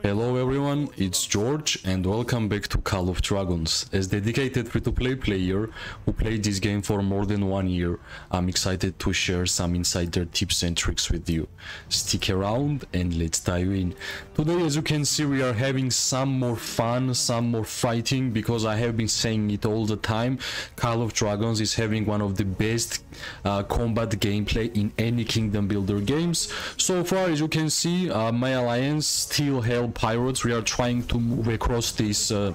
Hello everyone, it's George and welcome back to Call of Dragons. As dedicated free-to-play player who played this game for more than one year, I'm excited to share some insider tips and tricks with you. Stick around and let's dive in. Today as you can see we are having some more fun, some more fighting because I have been saying it all the time. Call of Dragons is having one of the best uh, combat gameplay in any Kingdom Builder games. So far as you can see uh, my alliance still pirates we are trying to move across this uh,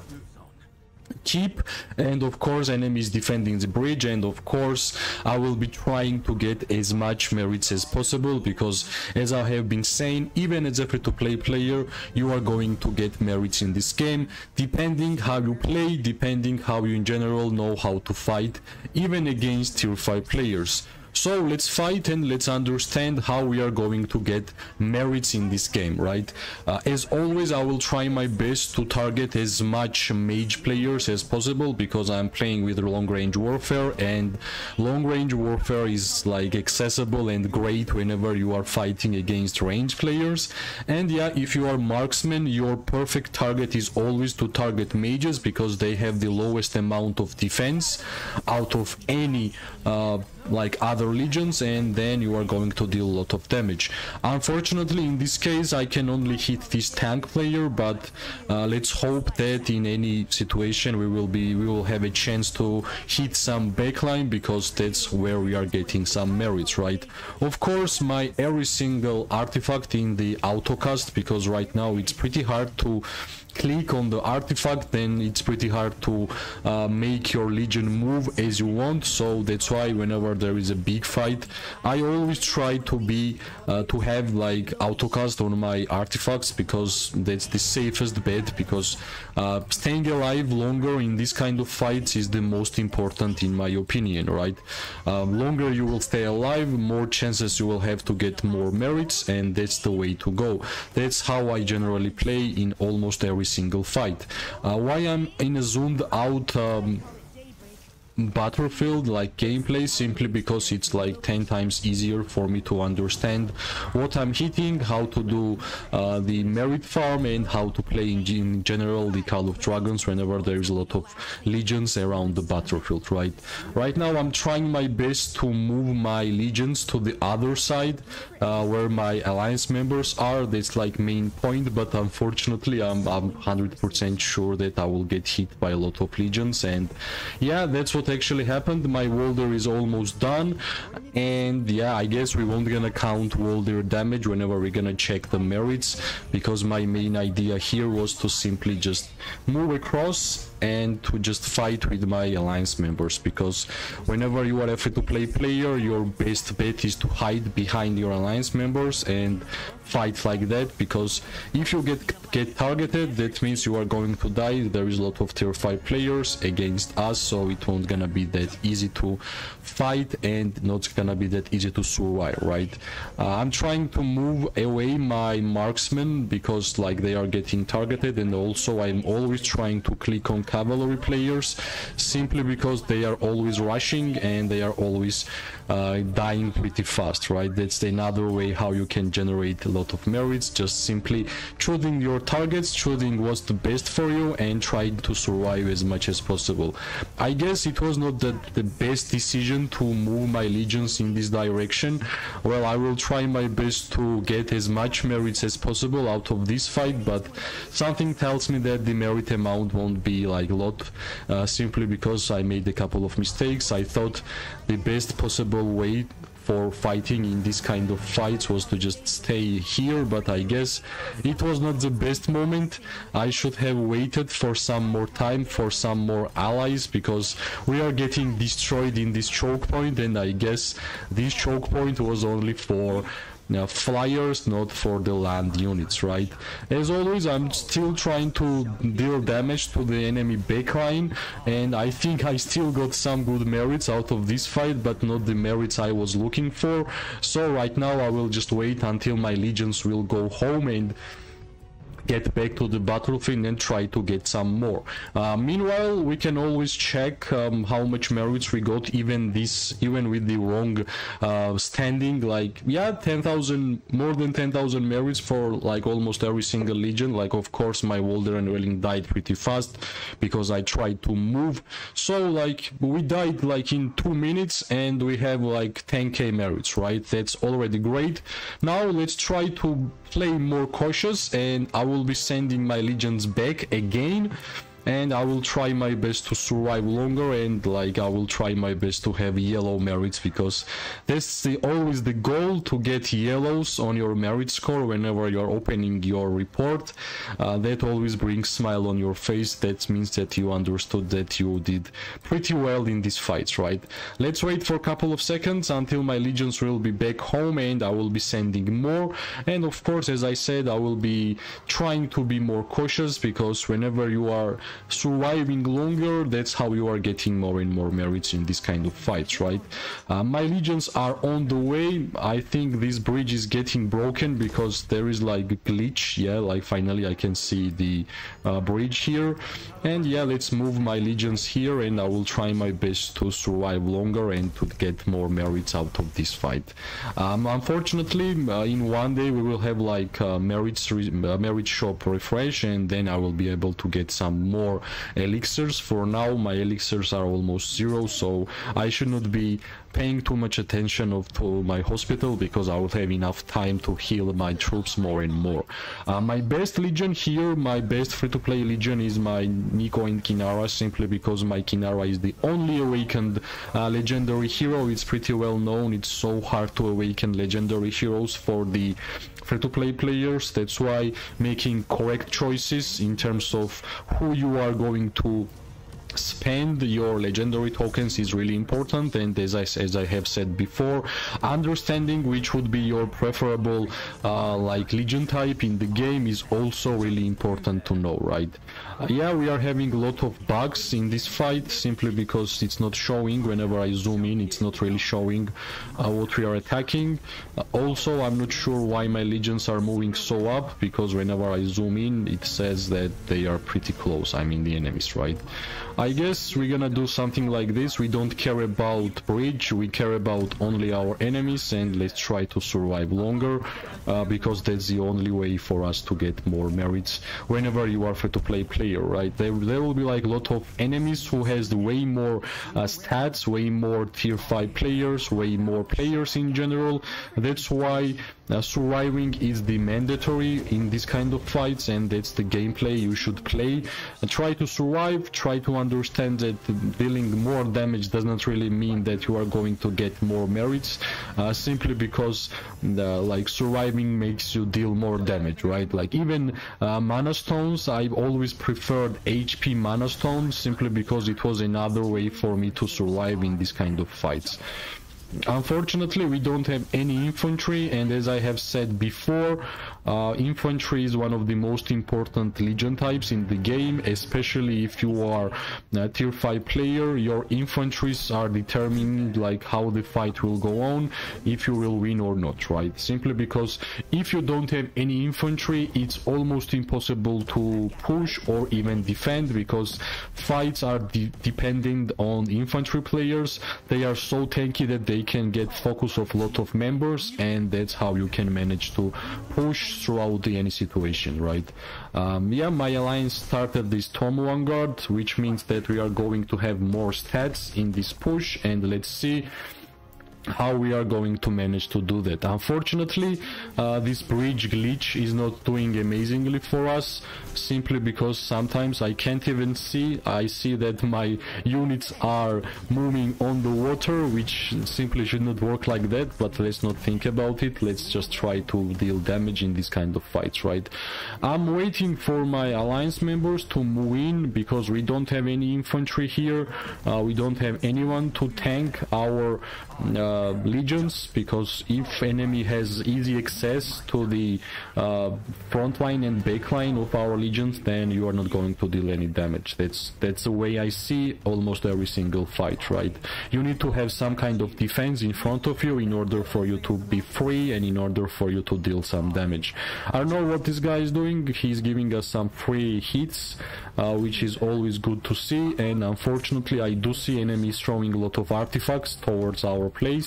keep and of course enemies defending the bridge. And of course i will be trying to get as much merits as possible because as i have been saying even as a free-to-play player you are going to get merits in this game depending how you play depending how you in general know how to fight even against tier 5 players so let's fight and let's understand how we are going to get merits in this game, right? Uh, as always, I will try my best to target as much mage players as possible because I'm playing with long range warfare and long range warfare is like accessible and great whenever you are fighting against range players. And yeah, if you are marksman, your perfect target is always to target mages because they have the lowest amount of defense out of any uh, like other legions and then you are going to deal a lot of damage. Unfortunately in this case i can only hit this tank player but uh, let's hope that in any situation we will be we will have a chance to hit some backline because that's where we are getting some merits right? Of course my every single artifact in the autocast because right now it's pretty hard to click on the artifact then it's pretty hard to uh, make your legion move as you want. So that's why whenever there is a big fight I always try to be uh, to have like autocast on my artifacts because that's the safest bet because uh, staying alive longer in this kind of fights is the most important in my opinion right? Um, longer you will stay alive more chances you will have to get more merits and that's the way to go. That's how I generally play in almost every single fight. Uh, why I'm in a zoomed out um, battlefield like gameplay simply because it's like 10 times easier for me to understand what I'm hitting, how to do uh, the merit farm and how to play in, in, general the Call of Dragons whenever there's a lot of legions around the battlefield, right? Right now I'm trying my best to move my legions to the other side uh, where my alliance members are, that's like main point, but unfortunately I'm 100% sure that I will get hit by a lot of legions and yeah, that's what actually happened. My Waldyr is almost done. And yeah, I guess we won't gonna count Waldyr damage whenever we're gonna check the merits. Because my main idea here was to simply just move across and to just fight with my alliance members because whenever you are a free-to-play player your best bet is to hide behind your alliance members and fight like that because if you get get targeted that means you are going to die. There is a lot of tier 5 players against us so it won't gonna be that easy to fight and not gonna be that easy to survive right? Uh, i'm trying to move away my marksmen because like they are getting targeted and also i'm always trying to click on cavalry players simply because they are always rushing and they are always uh, dying pretty fast right? That's another way how you can generate a lot of merits just simply choosing your targets choosing what's the best for you and trying to survive as much as possible. I guess it was not the, the best decision to move my legions in this direction. Well i will try my best to get as much merits as possible out of this fight but something tells me that the merit amount won't be like a lot uh, simply because i made a couple of mistakes. I thought the best possible way for fighting in this kind of fights was to just stay here but I guess it was not the best moment. I should have waited for some more time for some more allies because we are getting destroyed in this choke point and I guess this choke point was only for now, flyers not for the land units, right? As always, I'm still trying to deal damage to the enemy backline, and I think I still got some good merits out of this fight, but not the merits I was looking for. So right now I will just wait until my legions will go home and get back to the battlefield and try to get some more. Uh, meanwhile, we can always check um, how much merits we got even this even with the wrong uh, standing. Like yeah 10,000 more than 10,000 merits for like almost every single legion. Like of course my Waldyr and Velyn died pretty fast because I tried to move. So like we died like in two minutes and we have like 10k merits right? That's already great. Now let's try to play more cautious and I will be sending my legions back again and I will try my best to survive longer and like I will try my best to have yellow merits because that's the, always the goal to get yellows on your merit score whenever you're opening your report. Uh, that always brings smile on your face. That means that you understood that you did pretty well in these fights right? Let's wait for a couple of seconds until my legions will be back home and I will be sending more. And of course as I said I will be trying to be more cautious because whenever you are surviving longer? That's how you are getting more and more merits in this kind of fights right? Uh, my legions are on the way. I think this bridge is getting broken because there is like a glitch. Yeah like finally i can see the uh, bridge here. And yeah let's move my legions here and i will try my best to survive longer and to get more merits out of this fight. Um, unfortunately uh, in one day we will have like merits uh, merit shop refresh and then i will be able to get some more more elixirs. For now, my elixirs are almost zero, so I should not be paying too much attention of to my hospital because I will have enough time to heal my troops more and more. Uh, my best legion here, my best free-to-play legion is my Nico and Kinnara simply because my Kinnara is the only awakened uh, legendary hero. It's pretty well known. It's so hard to awaken legendary heroes for the free-to-play players. That's why making correct choices in terms of who you are going to spend your legendary tokens is really important. And as I, as I have said before understanding which would be your preferable uh, like legion type in the game is also really important to know right? Uh, yeah we are having a lot of bugs in this fight simply because it's not showing. Whenever I zoom in it's not really showing uh, what we are attacking. Uh, also I'm not sure why my legions are moving so up because whenever I zoom in it says that they are pretty close. I mean the enemies right I guess we're gonna do something like this. We don't care about bridge, we care about only our enemies and let's try to survive longer uh, because that's the only way for us to get more merits whenever you are free-to-play player, right? There, there will be like a lot of enemies who has way more uh, stats, way more tier 5 players, way more players in general. That's why uh, surviving is the mandatory in this kind of fights and that's the gameplay you should play. Uh, try to survive, try to understand that dealing more damage does not really mean that you are going to get more merits, uh, simply because the, like surviving makes you deal more damage, right? Like even uh, mana stones, I've always preferred HP mana stones simply because it was another way for me to survive in this kind of fights. Unfortunately, we don't have any infantry, and as I have said before, uh, infantry is one of the most important legion types in the game, especially if you are a tier 5 player. Your infantries are determining like how the fight will go on, if you will win or not, right? Simply because if you don't have any infantry, it's almost impossible to push or even defend because fights are de dependent on infantry players. They are so tanky that they they can get focus of a lot of members and that's how you can manage to push throughout the any situation right? Um, yeah my alliance started this Tom Vanguard which means that we are going to have more stats in this push and let's see how we are going to manage to do that. Unfortunately, uh, this bridge glitch is not doing amazingly for us, simply because sometimes I can't even see. I see that my units are moving on the water, which simply should not work like that, but let's not think about it. Let's just try to deal damage in this kind of fights, right? I'm waiting for my alliance members to move in, because we don't have any infantry here. Uh, we don't have anyone to tank our uh, uh, legions because if enemy has easy access to the uh, front line and back line of our legions then you are not going to deal any damage. That's that's the way I see almost every single fight right? You need to have some kind of defense in front of you in order for you to be free and in order for you to deal some damage. I don't know what this guy is doing. He's giving us some free hits uh, which is always good to see. And unfortunately I do see enemies throwing a lot of artifacts towards our place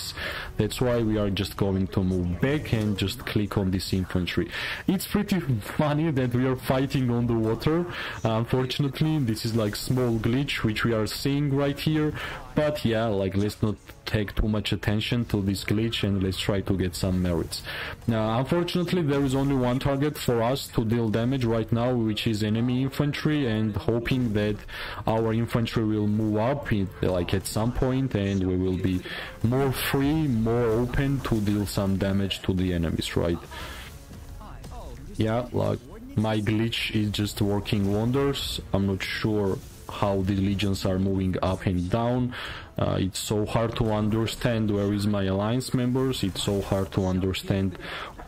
that's why we are just going to move back and just click on this infantry. It's pretty funny that we are fighting on the water. Unfortunately this is like small glitch which we are seeing right here but yeah like let's not take too much attention to this glitch and let's try to get some merits. Now unfortunately there is only one target for us to deal damage right now which is enemy infantry and hoping that our infantry will move up in, like at some point and we will be more free more open to deal some damage to the enemies right? Yeah like my glitch is just working wonders. I'm not sure how the legions are moving up and down. Uh, it's so hard to understand where is my alliance members. It's so hard to understand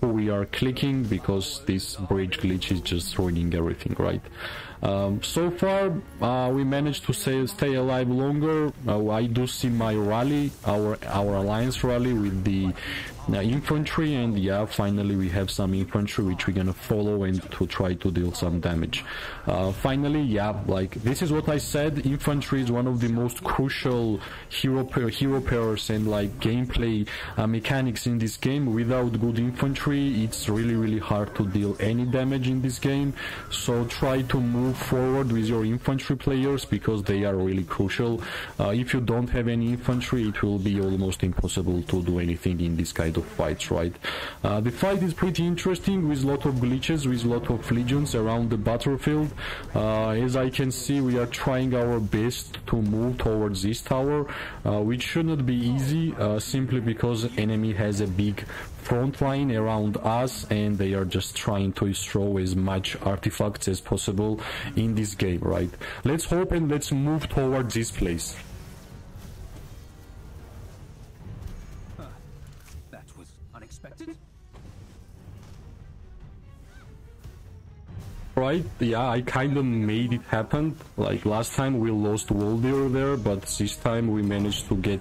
who we are clicking because this bridge glitch is just ruining everything, right? Um, so far, uh, we managed to stay, stay alive longer. Uh, I do see my rally, our our alliance rally with the uh, infantry, and yeah, finally we have some infantry which we're gonna follow and to try to deal some damage. Uh, finally, yeah, like this is what I said. Infantry is one of the most crucial hero pair, hero pairs and like gameplay uh, mechanics in this game. Without good infantry, it's really really hard to deal any damage in this game. So try to move move forward with your infantry players because they are really crucial. Uh, if you don't have any infantry, it will be almost impossible to do anything in this kind of fights, right? Uh, the fight is pretty interesting with a lot of glitches, with a lot of legions around the battlefield. Uh, as I can see, we are trying our best to move towards this tower, uh, which should not be easy, uh, simply because enemy has a big front line around us and they are just trying to throw as much artifacts as possible in this game, right? Let's hope and let's move towards this place. Right, yeah, I kinda made it happen. Like last time we lost Waldyr there, but this time we managed to get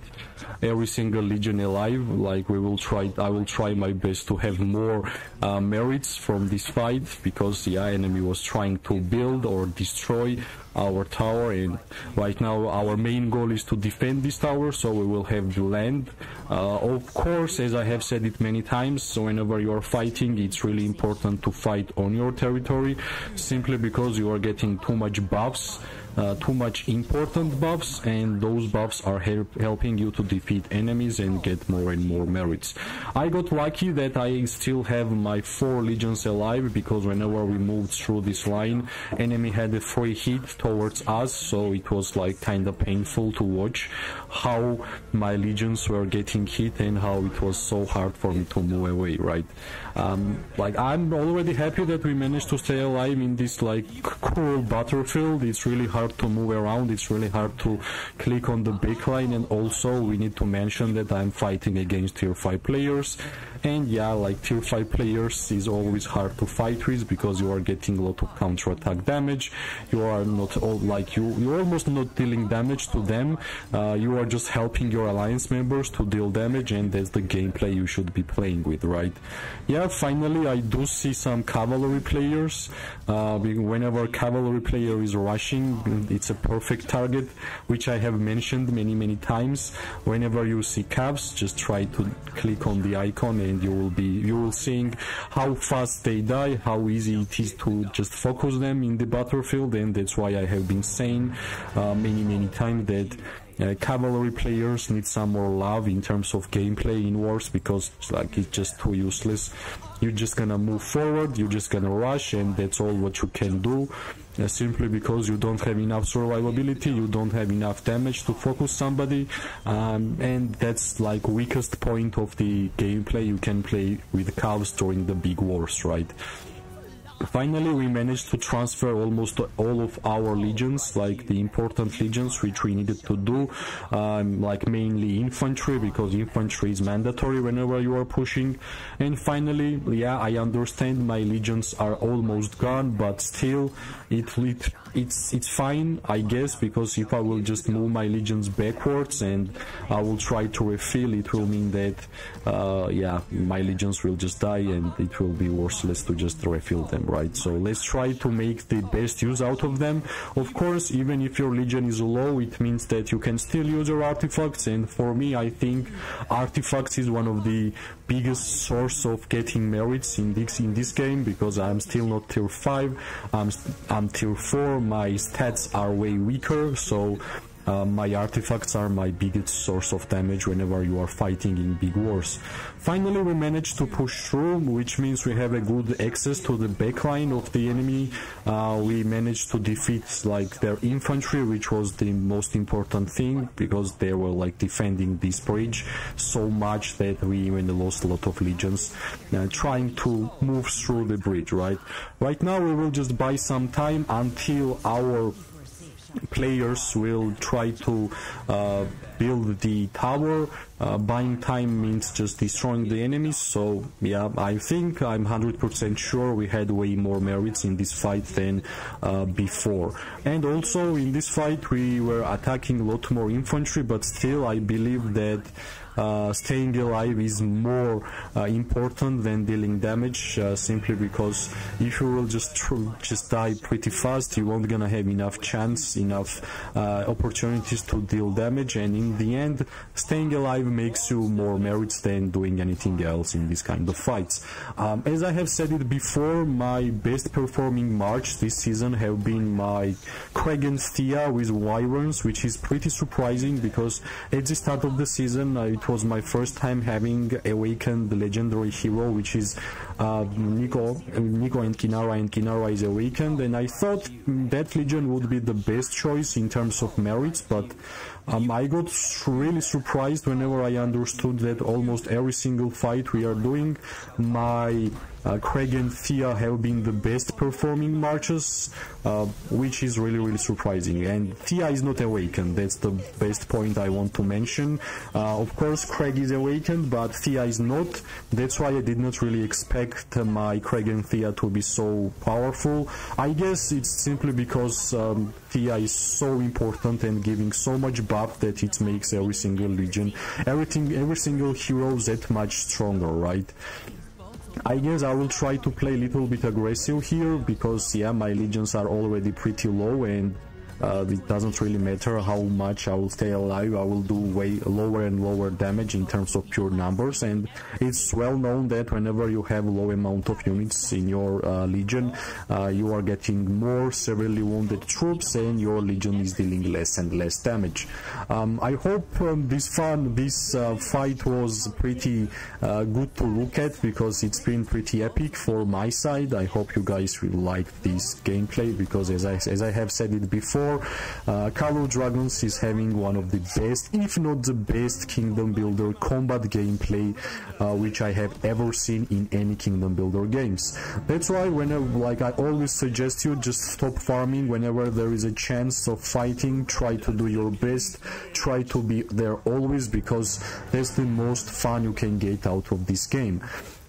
every single legion alive. Like we will try, I will try my best to have more uh, merits from this fight because the enemy was trying to build or destroy our tower and right now our main goal is to defend this tower so we will have the land. Uh, of course as I have said it many times so whenever you are fighting it's really important to fight on your territory simply because you are getting too much buffs uh, too much important buffs and those buffs are help helping you to defeat enemies and get more and more merits. I got lucky that I still have my four legions alive because whenever we moved through this line enemy had a free hit towards us so it was like kinda painful to watch how my legions were getting hit and how it was so hard for me to move away right um, like I'm already happy that we managed to stay alive in this like cruel battlefield. It's really hard hard to move around, it's really hard to click on the backline. And also we need to mention that I'm fighting against tier 5 players. And yeah, like tier 5 players is always hard to fight with because you are getting a lot of counter attack damage, you are not all like you, you're almost not dealing damage to them, uh, you are just helping your alliance members to deal damage. And that's the gameplay you should be playing with, right? Yeah, finally I do see some cavalry players, uh, whenever cavalry player is rushing, it's a perfect target which I have mentioned many many times. Whenever you see cavs just try to click on the icon and you will be you will seeing how fast they die how easy it is to just focus them in the battlefield and that's why I have been saying uh, many many times that uh, cavalry players need some more love in terms of gameplay in wars because it's like it's just too useless. You're just gonna move forward you're just gonna rush and that's all what you can do uh, simply because you don't have enough survivability you don't have enough damage to focus somebody um, and that's like weakest point of the gameplay you can play with cavs during the big wars right finally we managed to transfer almost all of our legions like the important legions which we needed to do um, like mainly infantry because infantry is mandatory whenever you are pushing. And finally yeah i understand my legions are almost gone but still it, it it's it's fine i guess because if i will just move my legions backwards and i will try to refill it will mean that uh, yeah my legions will just die and it will be worthless to just refill them right so let's try to make the best use out of them. Of course even if your legion is low it means that you can still use your artifacts and for me i think artifacts is one of the biggest source of getting merits in this in this game because i'm still not tier 5 i'm, I'm tier 4 my stats are way weaker so uh, my artifacts are my biggest source of damage whenever you are fighting in big wars. Finally, we managed to push through, which means we have a good access to the backline of the enemy. Uh, we managed to defeat like their infantry, which was the most important thing because they were like defending this bridge so much that we even lost a lot of legions uh, trying to move through the bridge. Right, right now we will just buy some time until our players will try to uh, build the tower. Uh, buying time means just destroying the enemies. So yeah, I think I'm 100% sure we had way more merits in this fight than uh, before. And also in this fight we were attacking a lot more infantry, but still I believe that uh, staying alive is more uh, important than dealing damage uh, simply because if you will just just die pretty fast you won't gonna have enough chance enough uh, opportunities to deal damage. And in the end staying alive makes you more merits than doing anything else in this kind of fights. Um, as I have said it before my best performing March this season have been my Kragan Theia with Wyverns which is pretty surprising because at the start of the season I it was my first time having awakened the legendary hero, which is uh, Nico, Nico and Kinnara, and Kinnara is awakened, and I thought that legion would be the best choice in terms of merits, but um, I got really surprised whenever I understood that almost every single fight we are doing, my uh, Kregg and Theia have been the best performing marches, uh, which is really really surprising. And Theia is not awakened. That's the best point I want to mention. Uh, of course, Kregg is awakened, but Theia is not. That's why I did not really expect my Kregg and Theia to be so powerful. I guess it's simply because um, Theia is so important and giving so much buff that it makes every single legion, everything, every single hero that much stronger, right? I guess I will try to play a little bit aggressive here because yeah my legions are already pretty low and uh, it doesn't really matter how much I will stay alive, I will do way lower and lower damage in terms of pure numbers and it's well known that whenever you have low amount of units in your uh, legion, uh, you are getting more severely wounded troops and your legion is dealing less and less damage. Um, I hope um, this fun, this uh, fight was pretty uh, good to look at because it's been pretty epic for my side. I hope you guys will like this gameplay because as I, as I have said it before, uh, Call of Dragons is having one of the best, if not the best, Kingdom Builder combat gameplay uh, which I have ever seen in any Kingdom Builder games. That's why whenever, like I always suggest you just stop farming whenever there is a chance of fighting, try to do your best, try to be there always because that's the most fun you can get out of this game.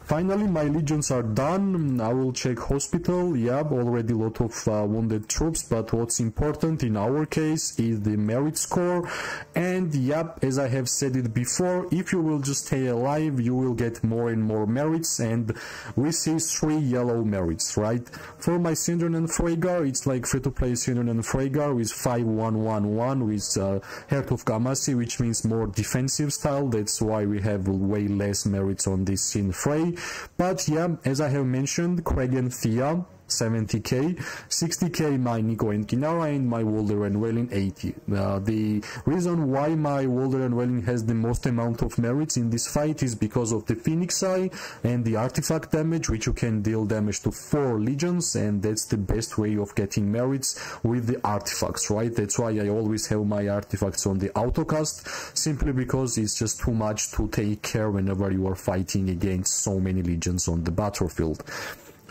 Finally, my legions are done. I will check hospital. Yeah, already lot of uh, wounded troops, but what's important in our case is the merit score. And yep, as I have said it before, if you will just stay alive, you will get more and more merits. And we see three yellow merits, right? For my Sindron and Freygar, it's like free-to-play Sindron and Freygar with 5111 with uh, Heart of Gamasi, which means more defensive style. That's why we have way less merits on this Sin Frey. But yeah, as I have mentioned, Kregg Theia 70k, 60k my Nico and Kinnara and my Waldyr and Velyn 80. Uh, the reason why my Waldyr and Velyn has the most amount of merits in this fight is because of the Phoenix Eye and the artifact damage which you can deal damage to 4 legions and that's the best way of getting merits with the artifacts, right? That's why I always have my artifacts on the autocast simply because it's just too much to take care whenever you are fighting against so many legions on the battlefield.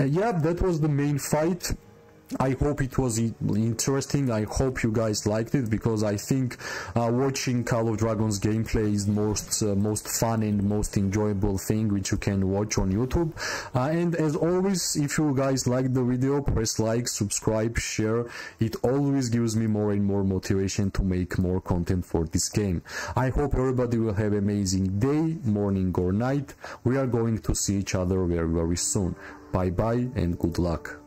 Uh, yeah, that was the main fight. I hope it was interesting. I hope you guys liked it because I think uh, watching Call of Dragons gameplay is most uh, most fun and most enjoyable thing which you can watch on YouTube. Uh, and as always, if you guys like the video, press like, subscribe, share. It always gives me more and more motivation to make more content for this game. I hope everybody will have amazing day, morning or night. We are going to see each other very very soon. Bye bye and good luck.